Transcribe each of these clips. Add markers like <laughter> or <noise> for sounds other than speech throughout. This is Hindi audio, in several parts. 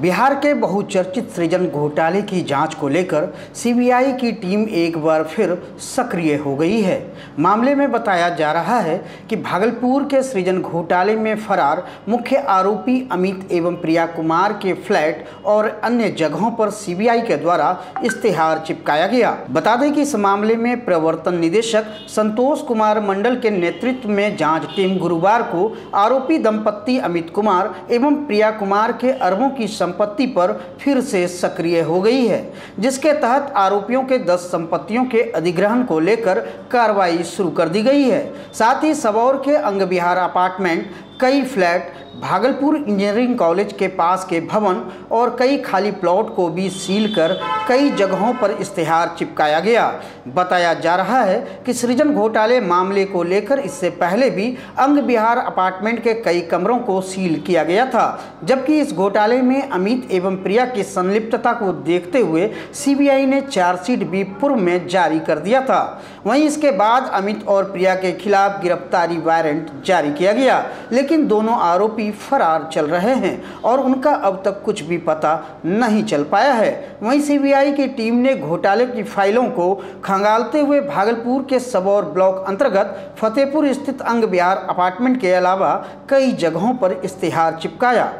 बिहार के बहुचर्चित सृजन घोटाले की जाँच को लेकर सीबीआई की टीम एक बार फिर सक्रिय हो गई है। मामले में बताया जा रहा है कि भागलपुर के सृजन घोटाले में फरार मुख्य आरोपी अमित एवं प्रिया कुमार के फ्लैट और अन्य जगहों पर सीबीआई के द्वारा इश्तेहार चिपकाया गया। बता दें कि इस मामले में प्रवर्तन निदेशक संतोष कुमार मंडल के नेतृत्व में जाँच टीम गुरुवार को आरोपी दंपत्ति अमित कुमार एवं प्रिया कुमार के अरबों की संपत्ति पर फिर से सक्रिय हो गई है, जिसके तहत आरोपियों के 10 संपत्तियों के अधिग्रहण को लेकर कार्रवाई शुरू कर दी गई है। साथ ही सबौर के अंग विहार अपार्टमेंट कई फ्लैट भागलपुर इंजीनियरिंग कॉलेज के पास के भवन और कई खाली प्लॉट को भी सील कर कई जगहों पर इश्तेहार चिपकाया गया। बताया जा रहा है कि सृजन घोटाले मामले को लेकर इससे पहले भी अंग बिहार अपार्टमेंट के कई कमरों को सील किया गया था, जबकि इस घोटाले में अमित एवं प्रिया की संलिप्तता को देखते हुए सीबीआई ने चार्जशीट भी पूर्व में जारी कर दिया था। वहीं इसके बाद अमित और प्रिया के खिलाफ गिरफ्तारी वारंट जारी किया गया, लेकिन दोनों आरोपी फरार चल रहे हैं और उनका अब तक कुछ भी पता नहीं चल पाया है। वहीं सीबीआई की टीम ने घोटाले की फाइलों को खंगालते हुए भागलपुर के सबौर ब्लॉक अंतर्गत फतेहपुर स्थित अंग बिहार अपार्टमेंट के अलावा कई जगहों पर इश्तेहार चिपकाया।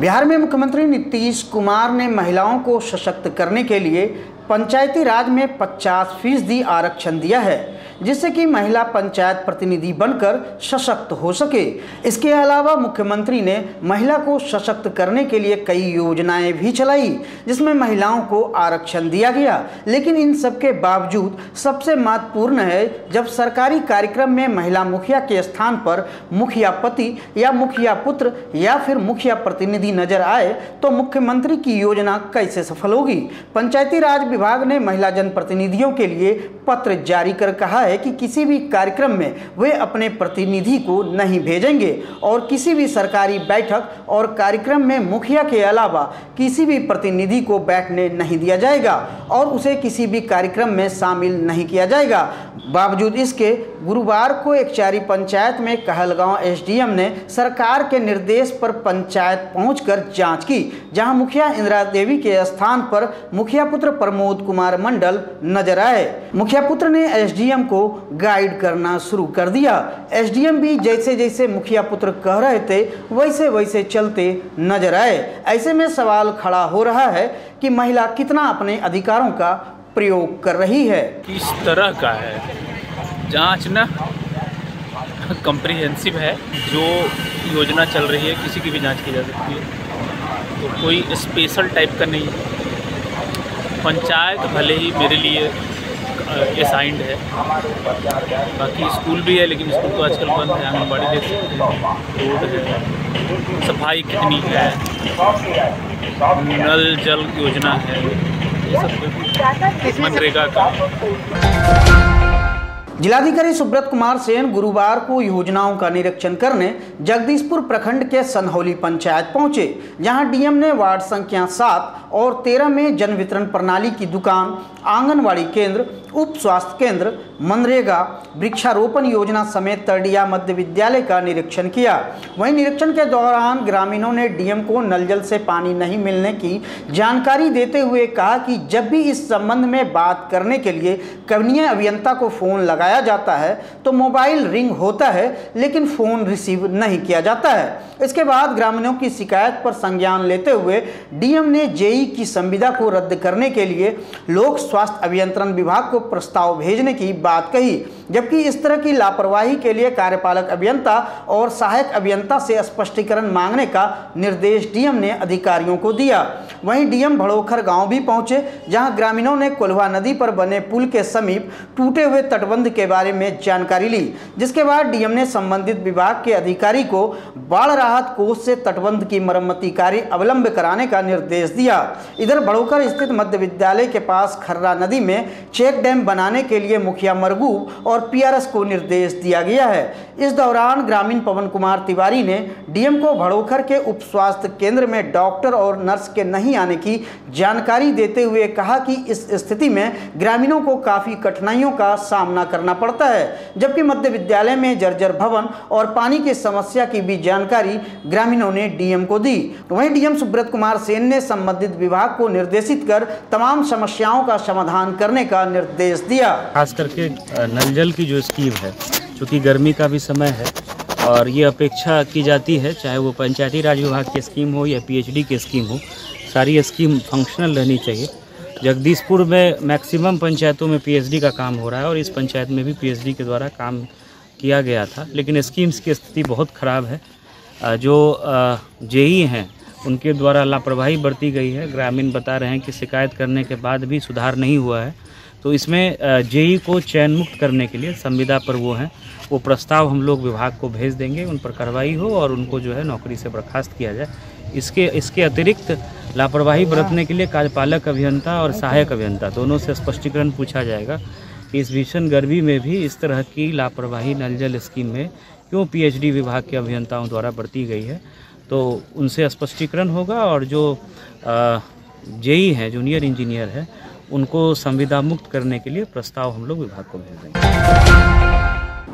बिहार में मुख्यमंत्री नीतीश कुमार ने महिलाओं को सशक्त करने के लिए पंचायती राज में 50 फ़ीसदी आरक्षण दिया है। जिससे कि महिला पंचायत प्रतिनिधि बनकर सशक्त हो सके। इसके अलावा मुख्यमंत्री ने महिला को सशक्त करने के लिए कई योजनाएँ भी चलाई, जिसमें महिलाओं को आरक्षण दिया गया। लेकिन इन सब के बावजूद सबसे महत्वपूर्ण है, जब सरकारी कार्यक्रम में महिला मुखिया के स्थान पर मुखिया पति या मुखिया पुत्र या फिर मुखिया प्रतिनिधि नज़र आए तो मुख्यमंत्री की योजना कैसे सफल होगी? पंचायती राज विभाग ने महिला जनप्रतिनिधियों के लिए पत्र जारी कर कहा है। कि किसी भी कार्यक्रम में वे अपने प्रतिनिधि को नहीं भेजेंगे और किसी भी सरकारी बैठक और कार्यक्रम में मुखिया के अलावा किसी भी प्रतिनिधि को बैठने नहीं दिया जाएगा और उसे किसी भी कार्यक्रम में शामिल नहीं किया जाएगा। बावजूद इसके, गुरुवार को एक चारी पंचायत में कहलगांव एसडीएम ने सरकार के निर्देश पर पंचायत पहुंचकर जाँच की, जहाँ मुखिया इंदिरा देवी के स्थान पर मुखिया पुत्र प्रमोद कुमार मंडल नज़र आए। मुखिया पुत्र ने एसडीएम को गाइड करना शुरू कर दिया। एसडीएम भी जैसे जैसे मुखिया पुत्र कह रहे थे, वैसे वैसे चलते नज़र आए। ऐसे में सवाल खड़ा हो रहा है कि महिला कितना अपने अधिकारों का प्रयोग कर रही है। किस तरह का है? जाँच ना कंप्रिहेंसिव है। जो योजना चल रही है, किसी की भी जाँच की जा सकती है। तो कोई स्पेशल टाइप का नहीं। पंचायत भले ही मेरे लिए असाइंड है। बाकी स्कूल भी है लेकिन स्कूल तो आजकल बंद है आंगनबाड़ी देख सकते हैं। रोड है सफ़ाई कितनी है। नल जल योजना है। ये सब। मनरेगा का। जिलाधिकारी सुब्रत कुमार सेन गुरुवार को योजनाओं का निरीक्षण करने जगदीशपुर प्रखंड के सनहौली पंचायत पहुँचे, जहाँ डीएम ने वार्ड संख्या सात और तेरह में जन वितरण प्रणाली की दुकान, आंगनवाड़ी केंद्र, उप स्वास्थ्य केंद्र मनरेगा वृक्षारोपण योजना समेत तरडिया मध्य विद्यालय का निरीक्षण किया। वहीं निरीक्षण के दौरान ग्रामीणों ने डीएम को नल जल से पानी नहीं मिलने की जानकारी देते हुए कहा कि जब भी इस संबंध में बात करने के लिए कवनीय अभियंता को फ़ोन लगाया जाता है तो मोबाइल रिंग होता है, लेकिन फ़ोन रिसीव नहीं किया जाता है। इसके बाद ग्रामीणों की शिकायत पर संज्ञान लेते हुए डीएम ने जेई की संविदा को रद्द करने के लिए लोक स्वास्थ्य अभियंत्रण विभाग को प्रस्ताव भेजने की बात कही, जबकि इस तरह की लापरवाही के लिए कार्यपालक अभियंता और सहायक अभियंता से स्पष्टीकरण मांगने का निर्देश डीएम ने अधिकारियों को दिया। वहीं डीएम भड़ोखर गाँव भी पहुँचे, जहाँ ग्रामीणों ने कोल्हा नदी पर बने पुल के समीप टूटे हुए तटबंध के बारे में जानकारी ली, जिसके बाद डीएम ने संबंधित विभाग के अधिकारी को बाढ़ राहत कोष से तटबंध की मरम्मती कार्य अवलंब कराने का निर्देश दिया। इधर भड़ोखर स्थित मध्य विद्यालय के पास खर्रा नदी में चेक डैम बनाने के लिए मुखिया मरगूब और पीआरएस को निर्देश दिया गया है। इस दौरान ग्रामीण पवन कुमार तिवारी ने डीएम को भड़ोखर के उप स्वास्थ्य केंद्र में डॉक्टर और नर्स के नहीं आने की जानकारी देते हुए कहा कि इस स्थिति में ग्रामीणों को काफ़ी कठिनाइयों का सामना करना पड़ता है, जबकि मध्य विद्यालय में जर्जर भवन और पानी की समस्या की भी जानकारी ग्रामीणों ने डीएम को दी। वहीं डीएम सुब्रत कुमार सेन ने संबंधित विभाग को निर्देशित कर तमाम समस्याओं का समाधान करने का निर्देश दिया। खास करके नल जल की जो स्कीम है, चूँकि गर्मी का भी समय है, और ये अपेक्षा की जाती है, चाहे वो पंचायती राज विभाग की स्कीम हो या पीएचडी की स्कीम हो, सारी स्कीम फंक्शनल रहनी चाहिए। जगदीशपुर में मैक्सिमम पंचायतों में पीएचडी का काम हो रहा है, और इस पंचायत में भी पीएचडी के द्वारा काम किया गया था, लेकिन स्कीम्स की स्थिति बहुत ख़राब है। जो जेई हैं, उनके द्वारा लापरवाही बरती गई है। ग्रामीण बता रहे हैं कि शिकायत करने के बाद भी सुधार नहीं हुआ है। तो इसमें जेई को चयन मुक्त करने के लिए संविदा पर वो हैं। वो प्रस्ताव हम लोग विभाग को भेज देंगे, उन पर कार्रवाई हो और उनको जो है नौकरी से बर्खास्त किया जाए। इसके इसके अतिरिक्त लापरवाही बरतने के लिए कार्यपालक अभियंता और सहायक अभियंता, दोनों से स्पष्टीकरण पूछा जाएगा कि इस भीषण गर्मी में भी इस तरह की लापरवाही नल जल स्कीम में क्यों पीएचडी विभाग के अभियंताओं द्वारा बरती गई है। तो उनसे स्पष्टीकरण होगा और जो जेई हैं, जूनियर इंजीनियर है उनको संविदा मुक्त करने के लिए प्रस्ताव हम लोग विभाग को भेज देंगे।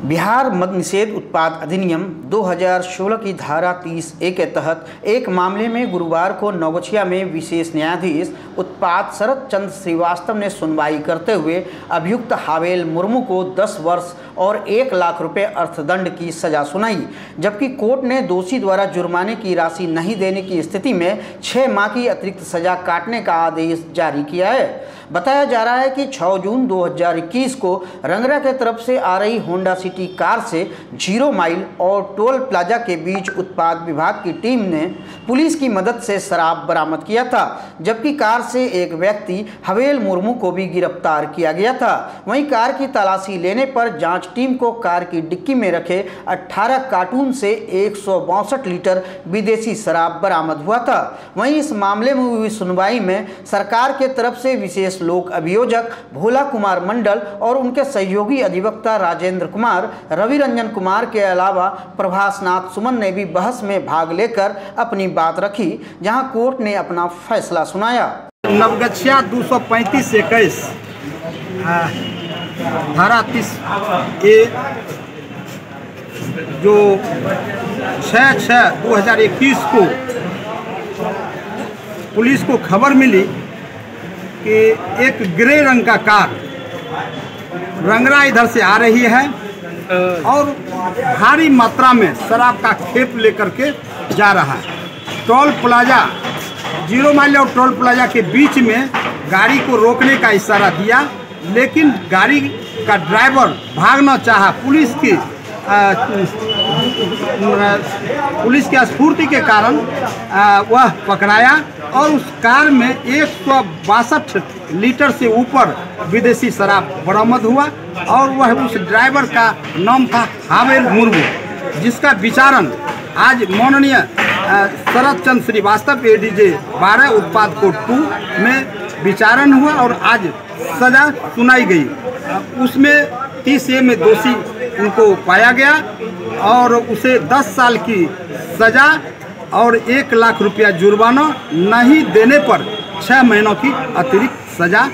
बिहार मद निषेध उत्पाद अधिनियम 2016 की धारा 30 ए के तहत एक मामले में गुरुवार को नौगछिया में विशेष न्यायाधीश उत्पाद शरद चंद्र श्रीवास्तव ने सुनवाई करते हुए अभियुक्त हावेल मुर्मू को 10 वर्ष और एक लाख रुपए अर्थदंड की सजा सुनाई, जबकि कोर्ट ने दोषी द्वारा जुर्माने की राशि नहीं देने की स्थिति में छः माह की अतिरिक्त सजा काटने का आदेश जारी किया है। बताया जा रहा है कि 6 जून 2021 को रंगरा के तरफ़ से आ रही होंडा सिटी कार से ज़ीरो माइल और टोल प्लाजा के बीच उत्पाद विभाग की टीम ने पुलिस की मदद से शराब बरामद किया था, जबकि कार से एक व्यक्ति हवेल मुर्मू को भी गिरफ़्तार किया गया था। वहीं कार की तलाशी लेने पर जाँच टीम को कार की डिक्की में रखे 18 कार्टून से एक सौ बासठ लीटर विदेशी शराब बरामद हुआ था। वहीं इस मामले में हुई सुनवाई में सरकार के तरफ़ से विशेष लोक अभियोजक भोला कुमार मंडल और उनके सहयोगी अधिवक्ता राजेंद्र कुमार रवि रंजन कुमार के अलावा प्रभासनाथ सुमन ने भी बहस में भाग लेकर अपनी बात रखी, जहाँ कोर्ट ने अपना फैसला सुनाया। नवगछिया दो सौ पैंतीस इक्कीस धारा तीस ए, जो छः छः दो हज़ार इक्कीस को पुलिस को खबर मिली कि एक ग्रे रंग का कार रंगरा इधर से आ रही है। और भारी मात्रा में शराब का खेप लेकर के जा रहा है। टोल प्लाजा, ज़ीरो माइल और टोल प्लाजा के बीच में गाड़ी को रोकने का इशारा दिया, लेकिन गाड़ी का ड्राइवर भागना चाहा। पुलिस की पुलिस के स्फूर्ति के कारण वह पकड़ाया और उस कार में एक सौ बासठ लीटर से ऊपर विदेशी शराब बरामद हुआ और वह उस ड्राइवर का नाम था हावेल मुर्मू, जिसका विचारण आज माननीय शरद Chandra Srivastava A D J बारह उत्पाद कोर्ट टू में विचारण हुआ और आज सजा सुनाई गई। उसमें तीस ए में दोषी उनको पाया गया और उसे 10 साल की सजा और एक लाख रुपया जुर्माना नहीं देने पर छः महीनों की अतिरिक्त सजा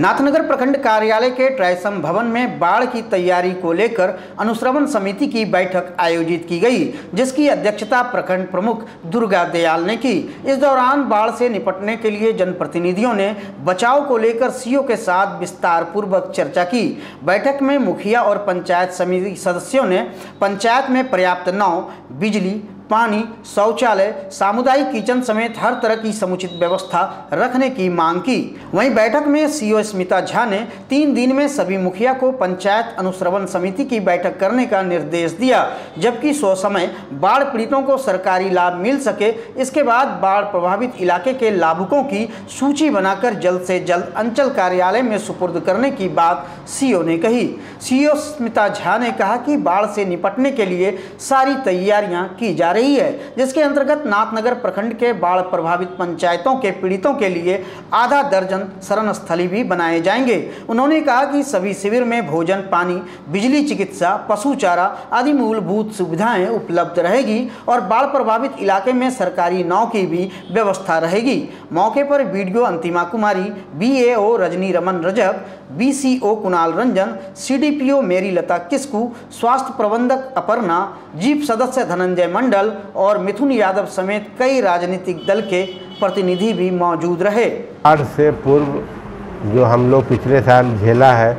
नाथनगर प्रखंड कार्यालय के ट्राइसम भवन में बाढ़ की तैयारी को लेकर अनुश्रवण समिति की बैठक आयोजित की गई, जिसकी अध्यक्षता प्रखंड प्रमुख दुर्गा दयाल ने की। इस दौरान बाढ़ से निपटने के लिए जनप्रतिनिधियों ने बचाव को लेकर सीओ के साथ विस्तार पूर्वक चर्चा की। बैठक में मुखिया और पंचायत समिति सदस्यों ने, पंचायत में पर्याप्त नाव, बिजली पानी, शौचालय, सामुदायिक किचन समेत हर तरह की समुचित व्यवस्था रखने की मांग की। वहीं बैठक में सीओ स्मिता झा ने तीन दिन में सभी मुखिया को पंचायत अनुश्रवण समिति की बैठक करने का निर्देश दिया, जबकि सौ समय बाढ़ पीड़ितों को सरकारी लाभ मिल सके, इसके बाद बाढ़ प्रभावित इलाके के लाभुकों की सूची बनाकर जल्द से जल्द अंचल कार्यालय में सुपुर्द करने की बात सीओ ने कही। सीओ स्मिता झा ने कहा कि बाढ़ से निपटने के लिए सारी तैयारियाँ की जा रही रही है, जिसके अंतर्गत नाथनगर प्रखंड के बाढ़ प्रभावित पंचायतों के पीड़ितों के लिए आधा दर्जन शरण स्थली भी बनाए जाएँगे। उन्होंने कहा कि सभी शिविर में भोजन पानी, बिजली चिकित्सा पशु चारा आदि मूलभूत सुविधाएँ उपलब्ध रहेगी और बाढ़ प्रभावित इलाके में सरकारी नाव की भी व्यवस्था रहेगी। मौके पर BDO Antima Kumari, BAO Rajni Raman Rajak, BCO Kunal Ranjan, CDPO Meri Lata Kisku, स्वास्थ्य प्रबंधक अपर्णा, जीप सदस्य धनंजय मंडल और मिथुन यादव समेत कई राजनीतिक दल के प्रतिनिधि भी मौजूद रहे। बाढ़ से पूर्व जो हम लोग पिछले साल झेला है,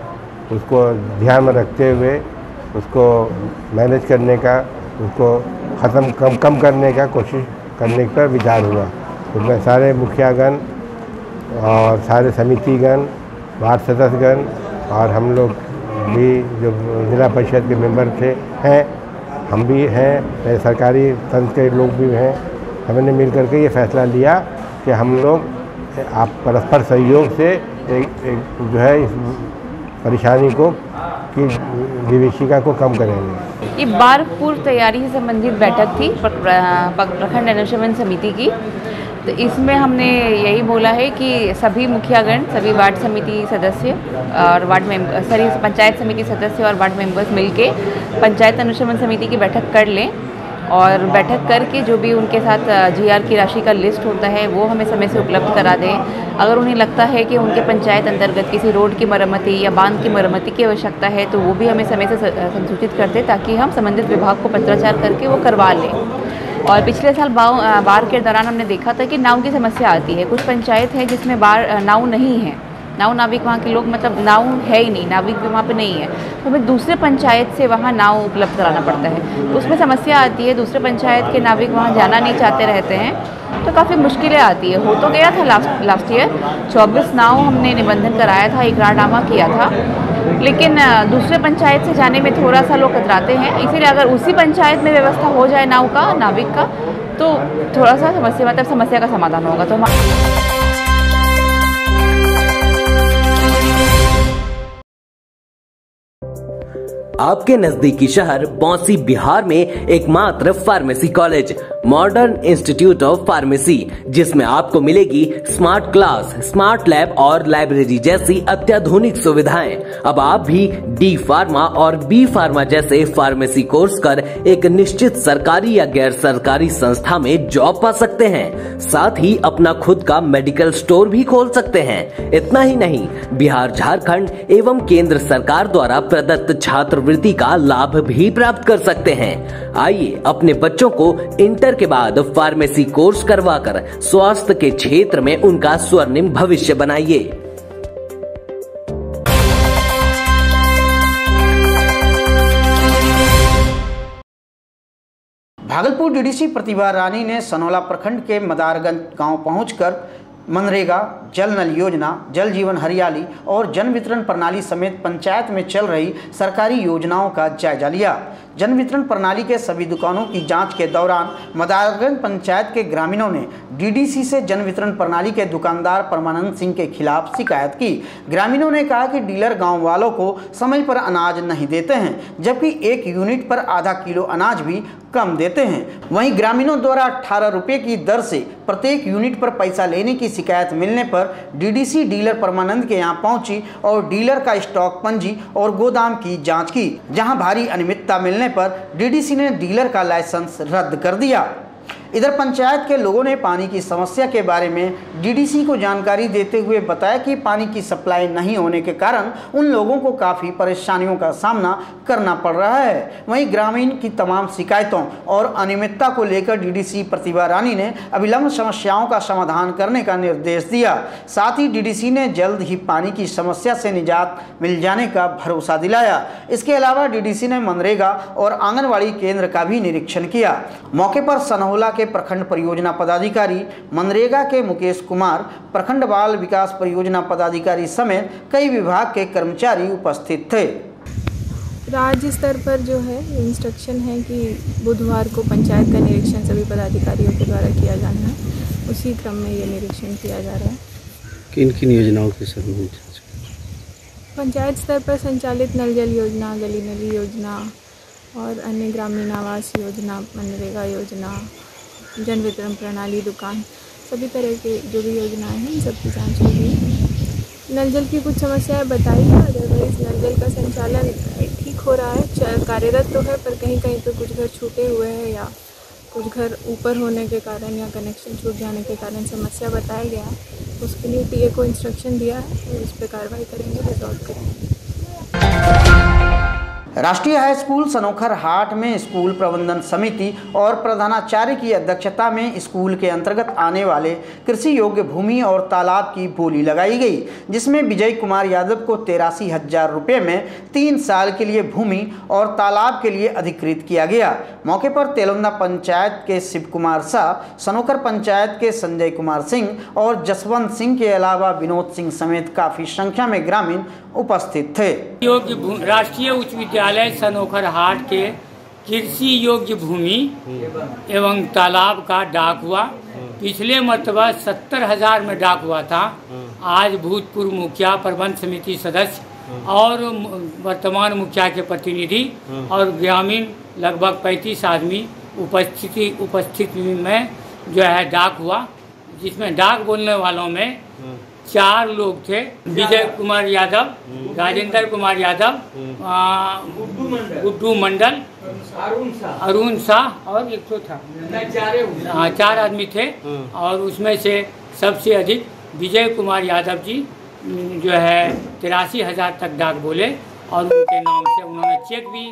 उसको ध्यान में रखते हुए, उसको मैनेज करने का, उसको ख़त्म कम कम करने का कोशिश करने पर विचार हुआ। उसमें सारे मुखियागण और सारे समितिगण, वार्ड सदस्यगण और हम लोग भी जो जिला परिषद के मेंबर थे, हैं हम भी हैं सरकारी तंत्र के लोग भी हैं। हमने मिल करके ये फैसला लिया कि हम लोग आप परस्पर सहयोग से एक, एक जो है इस परेशानी को की विभीषिका को कम करेंगे। ये बार पूर्व तैयारी से संबंधित बैठक थी प्रखंड अनुशमन समिति की। तो इसमें हमने यही बोला है कि सभी मुखियागण, सभी वार्ड समिति सदस्य और वार्ड मेंबर सॉरी, पंचायत समिति सदस्य और वार्ड मेंबर्स मिलके पंचायत अनुशमन समिति की बैठक कर लें और बैठक करके जो भी उनके साथ जीआर की राशि का लिस्ट होता है, वो हमें समय से उपलब्ध करा दें। अगर उन्हें लगता है कि उनके पंचायत अंतर्गत किसी रोड की मरम्मति या बाँध की मरम्मति की आवश्यकता है तो वो भी हमें समय से संसूचित कर दें ताकि हम संबंधित विभाग को पत्राचार करके वो करवा लें। और पिछले साल बाढ़ के दौरान हमने देखा था कि नाव की समस्या आती है। कुछ पंचायत है जिसमें बाढ़ नाव नहीं है। नाव नाविक वहाँ के लोग मतलब नाव है ही नहीं, नाविक भी वहाँ पे नहीं है। तो हमें दूसरे पंचायत से वहाँ नाव उपलब्ध कराना पड़ता है। तो उसमें समस्या आती है, दूसरे पंचायत के नाविक वहाँ जाना नहीं चाहते रहते हैं तो काफ़ी मुश्किलें आती है। हो तो गया था लास्ट लास्ट ईयर, चौबीस नाव हमने निबंधन कराया था, इकरारनामा किया था। लेकिन दूसरे पंचायत से जाने में थोड़ा सा लोग कतराते हैं। इसीलिए अगर उसी पंचायत में व्यवस्था हो जाए नाव का, नाविक का तो थोड़ा सा समस्या मतलब समस्या का समाधान होगा। तो आपके नजदीकी शहर बौसी बिहार में एकमात्र pharmacy college, modern institute of pharmacy, जिसमें आपको मिलेगी स्मार्ट क्लास, स्मार्ट लैब और लाइब्रेरी जैसी अत्याधुनिक सुविधाएँ। अब आप भी डी फार्मा और बी फार्मा जैसे फार्मेसी कोर्स कर एक निश्चित सरकारी या गैर सरकारी संस्था में जॉब पा सकते हैं। साथ ही अपना खुद का मेडिकल स्टोर भी खोल सकते हैं। इतना ही नहीं, बिहार, झारखंड एवं केंद्र सरकार द्वारा प्रदत्त छात्रवृत्ति का लाभ भी प्राप्त कर सकते हैं। आइए अपने बच्चों को इंटर के बाद फार्मेसी कोर्स करवाकर स्वास्थ्य के क्षेत्र में उनका स्वर्णिम भविष्य बनाइए। भागलपुर डीडीसी प्रतिभा रानी ने सनौला प्रखंड के मदारगंज गाँव पहुंचकर मनरेगा, जल नल योजना, जल जीवन हरियाली और जन वितरण प्रणाली समेत पंचायत में चल रही सरकारी योजनाओं का जायजा लिया। जन वितरण प्रणाली के सभी दुकानों की जाँच के दौरान मदारगंज पंचायत के ग्रामीणों ने डीडीसी से जन वितरण प्रणाली के दुकानदार परमानंद सिंह के खिलाफ शिकायत की। ग्रामीणों ने कहा कि डीलर गाँव वालों को समय पर अनाज नहीं देते हैं, जबकि एक यूनिट पर आधा किलो अनाज भी कम देते हैं। वहीं ग्रामीणों द्वारा अठारह रुपये की दर से प्रत्येक यूनिट पर पैसा लेने की शिकायत मिलने पर डीडीसी डीलर परमानंद के यहाँ पहुँची और डीलर का स्टॉक पंजी और गोदाम की जाँच की, जहाँ भारी अनियमितता मिलने पर डीडीसी ने डीलर का लाइसेंस रद्द कर दिया। इधर पंचायत के लोगों ने पानी की समस्या के बारे में डीडीसी को जानकारी देते हुए बताया कि पानी की सप्लाई नहीं होने के कारण उन लोगों को काफ़ी परेशानियों का सामना करना पड़ रहा है। वहीं ग्रामीण की तमाम शिकायतों और अनियमितता को लेकर डीडीसी प्रतिभा रानी ने अविलंब समस्याओं का समाधान करने का निर्देश दिया। साथ ही डीडीसी ने जल्द ही पानी की समस्या से निजात मिल जाने का भरोसा दिलाया। इसके अलावा डीडीसी ने मनरेगा और आंगनबाड़ी केंद्र का भी निरीक्षण किया। मौके पर सनहोला के प्रखंड परियोजना पदाधिकारी मनरेगा के मुकेश कुमार प्रखंड बाल विकास परियोजना पदाधिकारी समेत कई विभाग के कर्मचारी उपस्थित थे। राज्य स्तर पर जो है इंस्ट्रक्शन है कि बुधवार को पंचायत का निरीक्षण सभी पदाधिकारियों के द्वारा किया जाना है। उसी क्रम में ये निरीक्षण किया जा रहा है। किन किन योजनाओं के सर पंचायत स्तर पर संचालित नल जल योजना गली नली योजना और अन्य ग्रामीण आवास योजना मनरेगा योजना जन वितरण प्रणाली, दुकान, सभी तरह के जो भी योजनाएँ हैं उन सबकी जाँच होगी नल जल की कुछ समस्याएँ बताई है अदरवाइज़ नल जल का संचालन ठीक हो रहा है कार्यरत तो है, पर कहीं कहीं पे कुछ घर छूटे हुए हैं या कुछ घर ऊपर होने के कारण या कनेक्शन छूट जाने के कारण समस्या बताया गया उसके लिए टीए को इंस्ट्रक्शन दिया है उस पर कार्रवाई करेंगे रिजॉल्व करेंगे। राष्ट्रीय हाई स्कूल सनोखर हाट में स्कूल प्रबंधन समिति और प्रधानाचार्य की अध्यक्षता में स्कूल के अंतर्गत आने वाले कृषि योग्य भूमि और तालाब की बोली लगाई गई, जिसमें विजय कुमार यादव को तेरासी हज़ार रुपये में तीन साल के लिए भूमि और तालाब के लिए अधिकृत किया गया। मौके पर तेलंगा पंचायत के शिव कुमार शाह, सनोखर पंचायत के संजय कुमार सिंह और जसवंत सिंह के अलावा विनोद सिंह समेत काफ़ी संख्या में ग्रामीण उपस्थित थे। योग्य राष्ट्रीय उच्च विद्यालय सनोखर हाट के कृषि योग्य भूमि एवं तालाब का डाक हुआ। पिछले मरतबा सत्तर हज़ार में डाक हुआ था। आज भूतपूर्व मुखिया, प्रबंध समिति सदस्य और वर्तमान मुखिया के प्रतिनिधि और ग्रामीण लगभग पैंतीस आदमी उपस्थिति उपस्थिति में जो है डाक हुआ, जिसमें डाक बोलने वालों में चार लोग थे विजय कुमार यादव राजेंद्र कुमार यादव गुड्डू मंडल। अरुण शाह। और एक तो था। हाँ। चार आदमी थे और उसमें से सबसे अधिक विजय कुमार यादव जी जो है तिरासी हज़ार तक डाक बोले और उनके नाम से उन्होंने चेक भी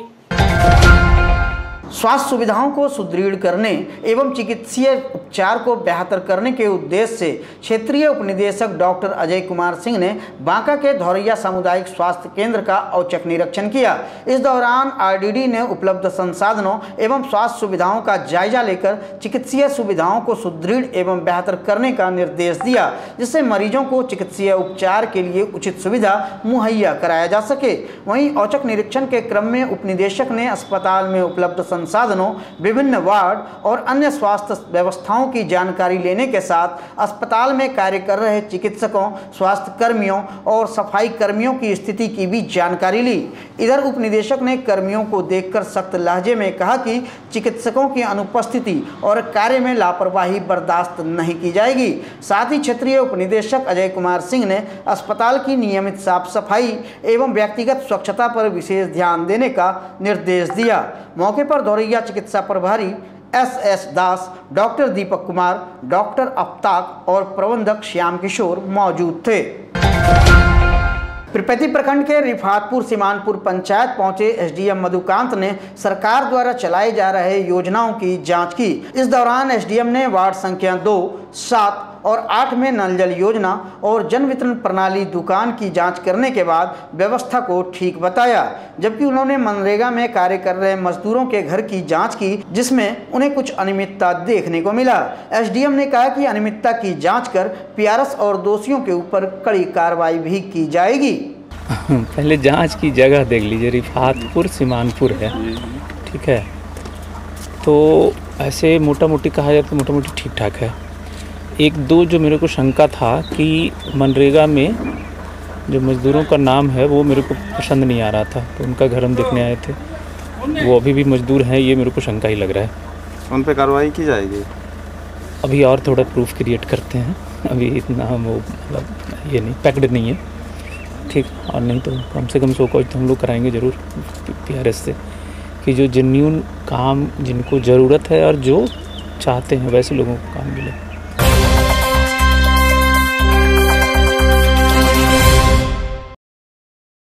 स्वास्थ्य सुविधाओं को सुदृढ़ करने एवं चिकित्सीय उपचार को बेहतर करने के उद्देश्य से क्षेत्रीय उपनिदेशक डॉक्टर अजय कुमार सिंह ने बांका के धौरैया सामुदायिक स्वास्थ्य केंद्र का औचक निरीक्षण किया। इस दौरान आरडीडी ने उपलब्ध संसाधनों एवं स्वास्थ्य सुविधाओं का जायजा लेकर चिकित्सीय सुविधाओं को सुदृढ़ एवं बेहतर करने का निर्देश दिया, जिससे मरीजों को चिकित्सीय उपचार के लिए उचित सुविधा मुहैया कराया जा सके। वहीं औचक निरीक्षण के क्रम में उपनिदेशक ने अस्पताल में उपलब्ध संसाधनों, विभिन्न वार्ड और अन्य स्वास्थ्य व्यवस्थाओं की जानकारी लेने के साथ अस्पताल में कार्य कर रहे चिकित्सकों स्वास्थ्य कर्मियों और सफ़ाई कर्मियों की स्थिति की भी जानकारी ली। इधर उपनिदेशक ने कर्मियों को देखकर सख्त लहजे में कहा कि चिकित्सकों की अनुपस्थिति और कार्य में लापरवाही बर्दाश्त नहीं की जाएगी। साथ ही क्षेत्रीय उपनिदेशक अजय कुमार सिंह ने अस्पताल की नियमित साफ़ सफ़ाई एवं व्यक्तिगत स्वच्छता पर विशेष ध्यान देने का निर्देश दिया। मौके पर धौरैया चिकित्सा प्रभारी S S Das, doctor Deepak Kumar, doctor Aftaq और प्रबंधक श्याम किशोर मौजूद थे। त्रिपति प्रखंड के रिफातपुर सीमानपुर पंचायत पहुँचे एसडीएम मधुकांत ने सरकार द्वारा चलाए जा रहे योजनाओं की जाँच की। इस दौरान एसडीएम ने वार्ड संख्या दो, सात और आठ में नल जल योजना और जन वितरण प्रणाली दुकान की जाँच करने के बाद व्यवस्था को ठीक बताया, जबकि उन्होंने मनरेगा में कार्य कर रहे मजदूरों के घर की जाँच की, जिसमें उन्हें कुछ अनियमितता देखने को मिला। एसडीएम ने कहा कि अनियमितता की जाँच कर पीआरएस और दोषियों के ऊपर कड़ी कार्रवाई भी की जाएगी। <laughs> पहले जाँच की जगह देख लीजिए, रिफातपुर सीमानपुर है, ठीक है। तो ऐसे मोटा मोटी कहा जाए तो मोटा मोटी ठीक ठाक है। एक दो जो मेरे को शंका था कि मनरेगा में जो मज़दूरों का नाम है वो मेरे को पसंद नहीं आ रहा था तो उनका घर हम देखने आए थे। वो अभी भी मजदूर हैं ये मेरे को शंका ही लग रहा है। उन पर कार्रवाई की जाएगी? अभी और थोड़ा प्रूफ क्रिएट करते हैं। अभी इतना हम वो मतलब ये नहीं पैक्ड नहीं है। ठीक और नहीं तो कम से कम सो कॉज तो हम लोग कराएँगे ज़रूर पी से। कि जो जेन्यून काम जिनको ज़रूरत है और जो चाहते हैं वैसे लोगों को काम मिले।